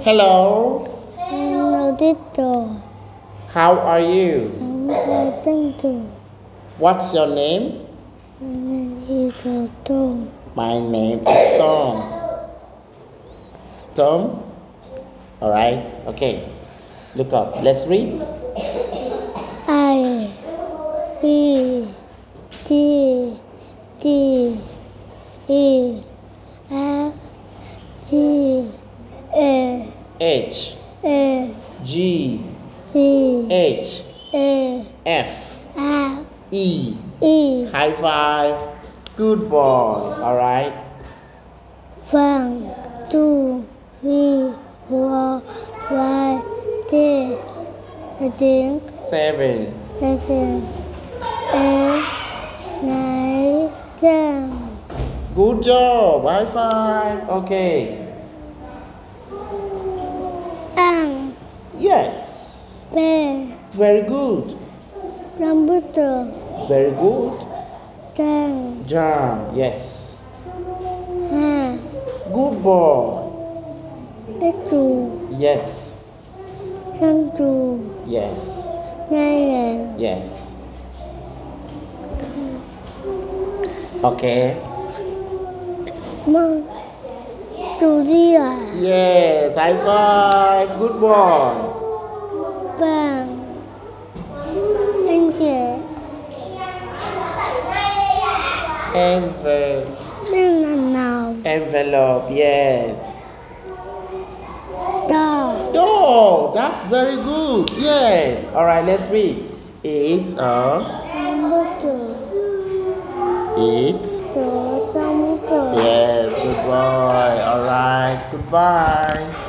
Hello. Hello, teacher. How are you? I'm. What's your name? My name is Tom. My name is Tom. Tom? Alright, okay. Look up. Let's read. I B T T E F H A G C H A F F E. E High five. Good boy. Alright. one two three four five six seven Seven. seven eight nine ten Good job. High five. Okay. Yes. bê Very good. computer Very good. trang Jam. Yes. hà Good boy. trù Yes. răng Yes. ngay Yes. Okay. đi à Yes. High five. Good boy. Vàng anh trẻ Envelope. nào Envelope. Yes. đỏ Oh, that's very good. Yes. All right. Let's read. It's a. It's. Yes. Good boy. All right. Goodbye.